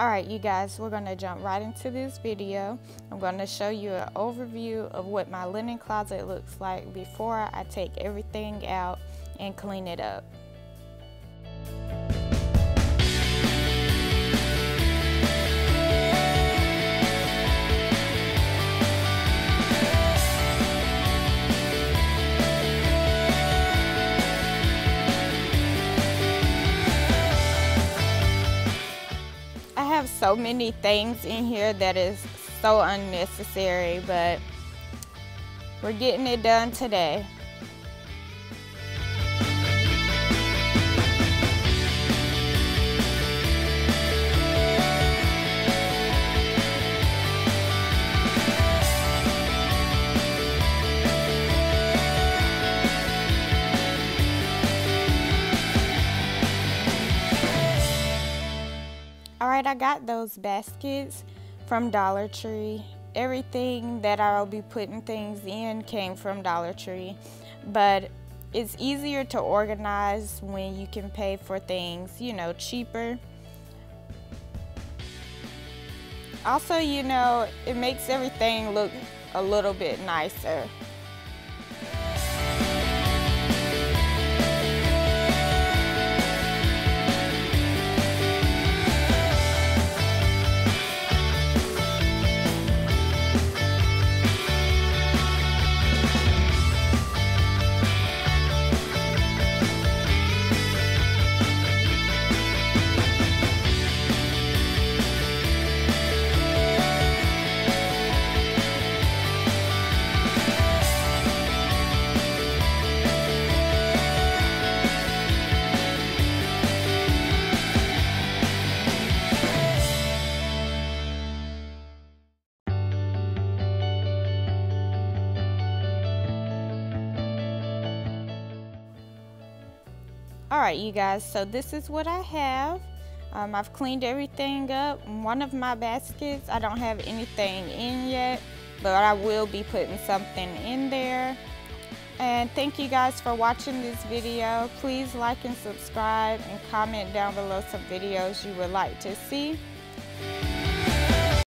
Alright you guys, we're going to jump right into this video. I'm going to show you an overview of what my linen closet looks like before I take everything out and clean it up. Have so many things in here that is so unnecessary, but we're getting it done today. Alright, I got those baskets from Dollar Tree. Everything that I'll be putting things in came from Dollar Tree, but it's easier to organize when you can pay for things, you know, cheaper. Also, you know, it makes everything look a little bit nicer. All right you guys so this is what I have. Um, I've cleaned everything up. One of my baskets I don't have anything in yet but I will be putting something in there. And thank you guys for watching this video. Please like and subscribe and comment down below some videos you would like to see